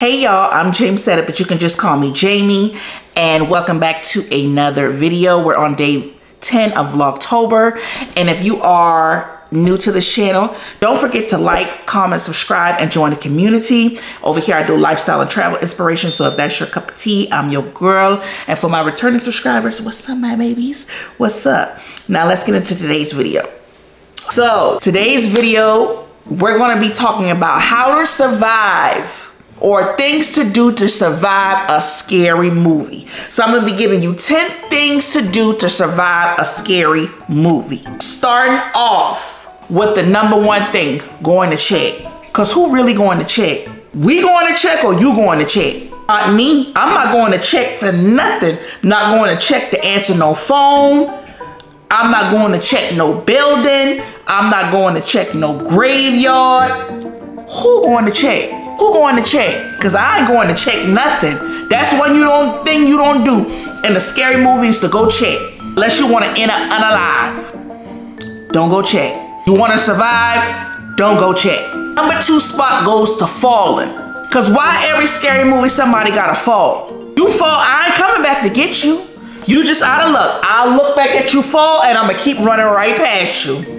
Hey y'all, I'm James Setup, but you can just call me Jamie. And welcome back to another video. We're on day 10 of Vlogtober. And if you are new to this channel, don't forget to like, comment, subscribe, and join the community. Over here, I do lifestyle and travel inspiration. So if that's your cup of tea, I'm your girl. And for my returning subscribers, what's up, my babies? What's up? Now let's get into today's video. So today's video, we're gonna be talking about how to survive or things to do to survive a scary movie. So I'm gonna be giving you 10 things to do to survive a scary movie. Starting off with the number one thing, going to check. Cause who really going to check? We going to check or you going to check? Not me, I'm not going to check for nothing. Not going to check to answer no phone. I'm not going to check no building. I'm not going to check no graveyard. Who going to check? Who going to check? Cause I ain't going to check nothing. That's one you don't thing you don't do in the scary movies to go check. Unless you want to end up unalive. Don't go check. You want to survive? Don't go check. Number two spot goes to falling. Cause why every scary movie somebody gotta fall? You fall, I ain't coming back to get you. You just out of luck. I'll look back at you fall and I'm gonna keep running right past you.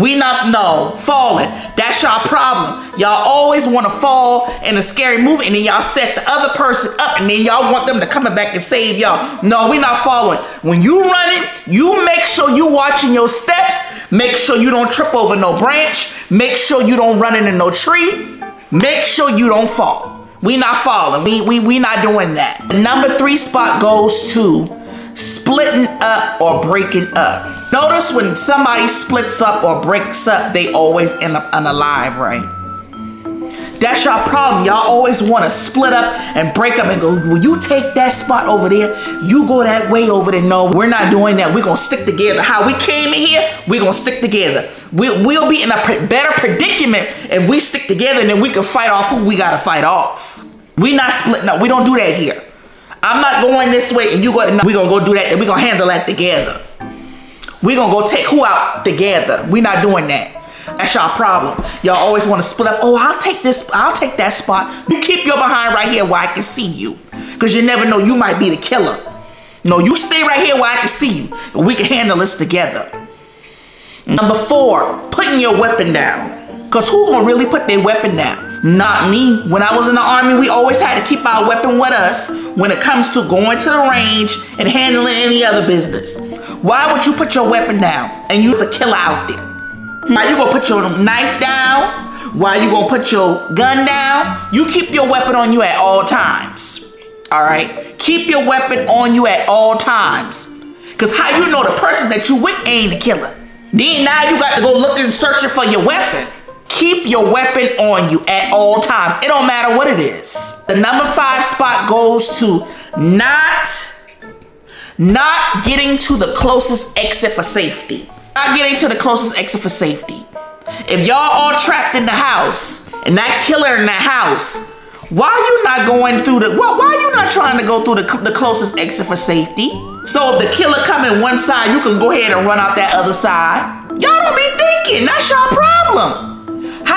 We not no falling. That's y'all problem. Y'all always want to fall in a scary movie and then y'all set the other person up and then y'all want them to come back and save y'all. No, we not following. When you running, you make sure you watching your steps. Make sure you don't trip over no branch. Make sure you don't run into no tree. Make sure you don't fall. We not falling. We we we not doing that. The number three spot goes to splitting up or breaking up. Notice when somebody splits up or breaks up, they always end up unalive, right? That's your problem. Y'all always want to split up and break up and go, will you take that spot over there? You go that way over there. No, we're not doing that. We're going to stick together. How we came in here, we're going to stick together. We'll, we'll be in a better predicament if we stick together and then we can fight off who we got to fight off. We not splitting up. We don't do that here. I'm not going this way and you go, no, we gonna go do that and we gonna handle that together. We gonna go take who out together. We not doing that. That's y'all problem. Y'all always want to split up. Oh, I'll take this, I'll take that spot. You keep your behind right here where I can see you. Cause you never know, you might be the killer. No, you stay right here where I can see you. We can handle this together. Number four, putting your weapon down. Cause who gonna really put their weapon down? Not me. When I was in the army, we always had to keep our weapon with us when it comes to going to the range and handling any other business. Why would you put your weapon down and use a killer out there? Why you gonna put your knife down? Why you gonna put your gun down? You keep your weapon on you at all times. All right? Keep your weapon on you at all times. Cause how you know the person that you with ain't the killer? Then now you got to go looking and searching for your weapon. Keep your weapon on you at all times. It don't matter what it is. The number five spot goes to not, not getting to the closest exit for safety. Not getting to the closest exit for safety. If y'all all trapped in the house and that killer in the house, why you not going through the, why, why you not trying to go through the, the closest exit for safety? So if the killer come in one side, you can go ahead and run out that other side. Y'all don't be thinking, that's your problem.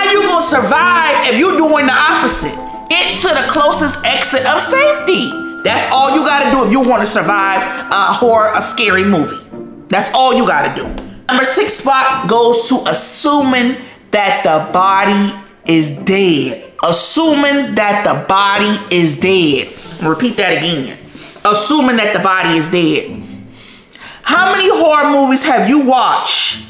How you gonna survive if you're doing the opposite? Get to the closest exit of safety. That's all you gotta do if you wanna survive a horror, a scary movie. That's all you gotta do. Number six spot goes to assuming that the body is dead. Assuming that the body is dead. Repeat that again. Assuming that the body is dead. How many horror movies have you watched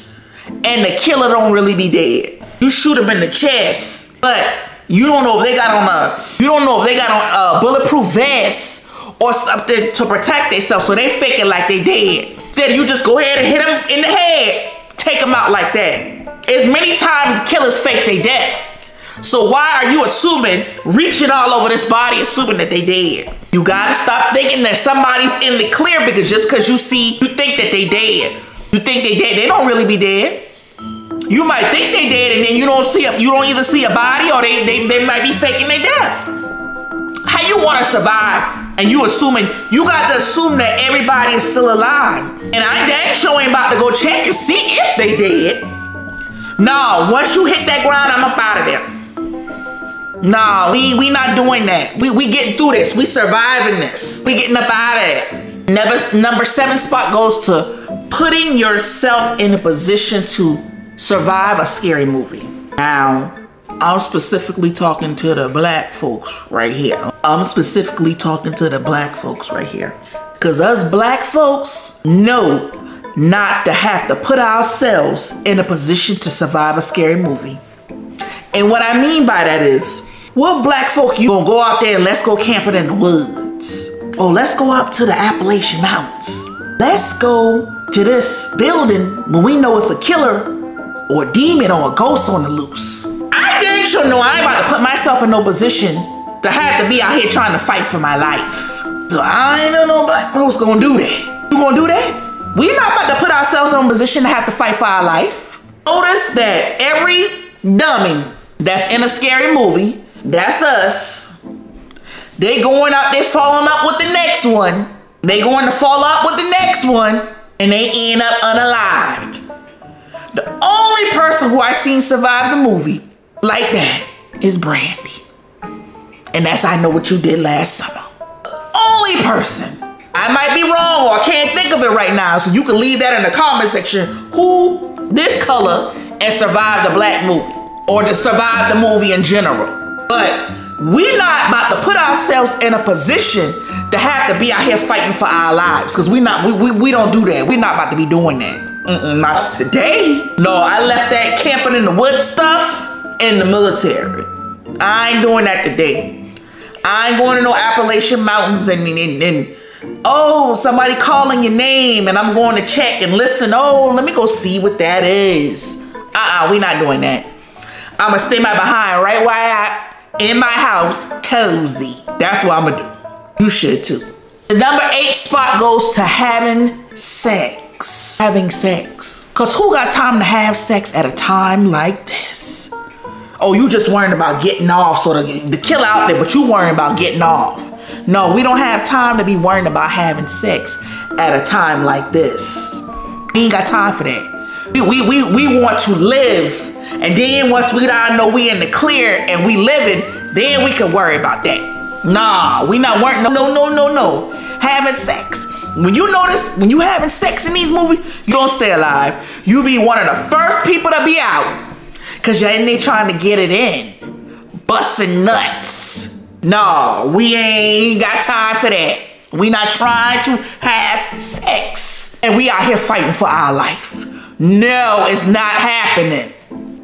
and the killer don't really be dead? You shoot them in the chest, but you don't know if they got on a, you don't know if they got on a bulletproof vest or something to protect themselves. So they fake it like they dead. Instead, you just go ahead and hit them in the head, take them out like that. As many times killers fake their death. So why are you assuming, reaching all over this body, assuming that they dead? You gotta stop thinking that somebody's in the clear because just because you see, you think that they dead. You think they dead, they don't really be dead. You might think they dead and then you don't see a, you don't either see a body or they, they, they might be faking their death. How you want to survive and you assuming, you got to assume that everybody is still alive. And I dang sure ain't about to go check and see if they dead. No, once you hit that ground, I'm up out of there. Nah, we we not doing that. We we getting through this. We surviving this. We getting up out of it. Never number seven spot goes to putting yourself in a position to survive a scary movie. Now, I'm specifically talking to the black folks right here. I'm specifically talking to the black folks right here. Cause us black folks know not to have to put ourselves in a position to survive a scary movie. And what I mean by that is, what black folk you gonna go out there and let's go camping in the woods? Or let's go up to the Appalachian Mountains. Let's go to this building when we know it's a killer or a demon or a ghost on the loose. I dang sure know I ain't about to put myself in no position to have to be out here trying to fight for my life. So I ain't know no black folks gonna do that. You gonna do that? we not about to put ourselves in a position to have to fight for our life. Notice that every dummy that's in a scary movie, that's us. They going out there falling up with the next one. They going to fall up with the next one and they end up unalived. The only person who I seen survive the movie like that is Brandy. And that's I Know What You Did Last Summer. The only person. I might be wrong or I can't think of it right now. So you can leave that in the comment section. Who this color and survived the black movie or just survive the movie in general. But we're not about to put ourselves in a position to have to be out here fighting for our lives because we not we, we, we don't do that. We're not about to be doing that. Mm-mm, not today. No, I left that camping in the woods stuff in the military. I ain't doing that today. I ain't going to no Appalachian Mountains and, and, and oh, somebody calling your name and I'm going to check and listen. Oh, let me go see what that is. Uh-uh, we not doing that. I'ma stay my behind right where I in my house, cozy. That's what I'm gonna do. You should too. The number eight spot goes to having sex. Having sex. Cause who got time to have sex at a time like this? Oh, you just worrying about getting off, so the, the kill out there, but you worrying about getting off. No, we don't have time to be worrying about having sex at a time like this. We ain't got time for that. We, we, we, we want to live and then once we all know we in the clear and we living, then we can worry about that. Nah, we not worrying. No, no, no, no. Having sex. When you notice, when you having sex in these movies, you don't stay alive. You be one of the first people to be out. Cause you're in there trying to get it in. Busting nuts. No, we ain't got time for that. We not trying to have sex. And we out here fighting for our life. No, it's not happening.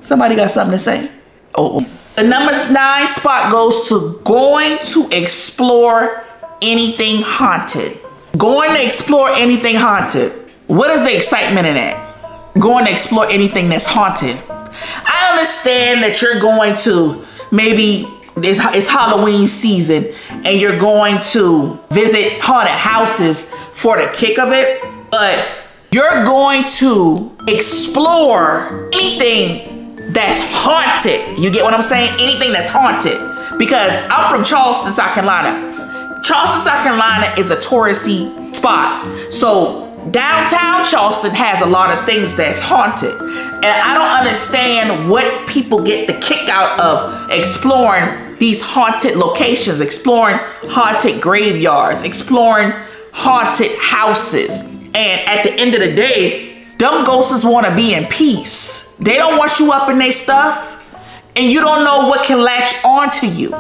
Somebody got something to say? Oh. The number nine spot goes to going to explore anything haunted. Going to explore anything haunted. What is the excitement in that? Going to explore anything that's haunted. I understand that you're going to maybe it's, it's Halloween season and you're going to visit haunted houses for the kick of it, but you're going to explore anything that's haunted. You get what I'm saying? Anything that's haunted. Because I'm from Charleston, South Carolina. Charleston, South Carolina is a touristy spot. So downtown Charleston has a lot of things that's haunted. And I don't understand what people get the kick out of exploring these haunted locations, exploring haunted graveyards, exploring haunted houses. And at the end of the day, them ghosts want to be in peace. They don't want you up in their stuff and you don't know what can latch onto you.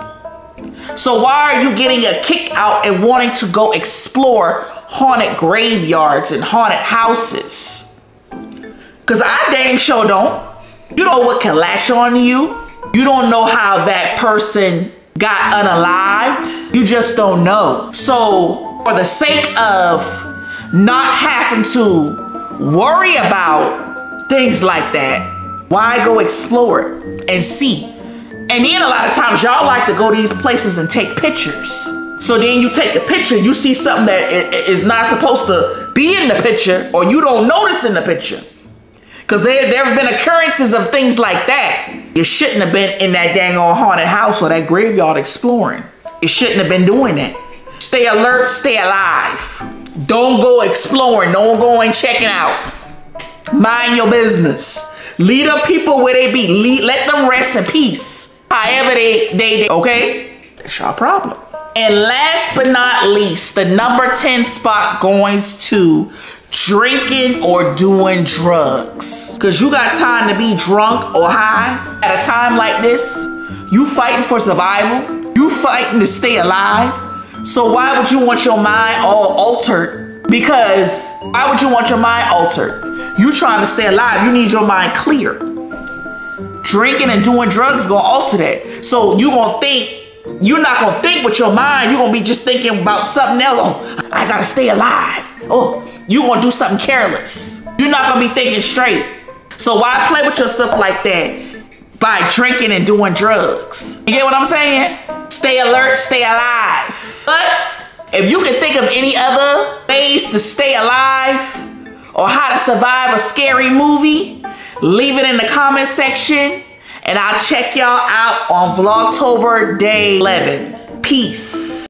So why are you getting a kick out and wanting to go explore haunted graveyards and haunted houses? Cause I dang sure don't. You know what can latch onto you. You don't know how that person got unalived. You just don't know. So for the sake of not having to worry about things like that, why go explore it and see? And then a lot of times y'all like to go to these places and take pictures. So then you take the picture, you see something that is not supposed to be in the picture or you don't notice in the picture. Because there, there have been occurrences of things like that. You shouldn't have been in that dang old haunted house or that graveyard exploring. You shouldn't have been doing that. Stay alert, stay alive. Don't go exploring, don't go and checking out. Mind your business. Lead up people where they be. Lead, let them rest in peace. However they, they, they okay? That's your problem. And last but not least, the number 10 spot goes to drinking or doing drugs. Cause you got time to be drunk or high at a time like this. You fighting for survival. You fighting to stay alive. So why would you want your mind all altered? Because why would you want your mind altered? You trying to stay alive, you need your mind clear. Drinking and doing drugs gonna alter that. So you gonna think you're not gonna think with your mind. You're gonna be just thinking about something else. Oh, I gotta stay alive. Oh, you gonna do something careless. You're not gonna be thinking straight. So why play with your stuff like that by drinking and doing drugs? You get what I'm saying? Stay alert, stay alive. But if you can think of any other ways to stay alive or how to survive a scary movie, leave it in the comment section and I'll check y'all out on Vlogtober Day 11. Peace.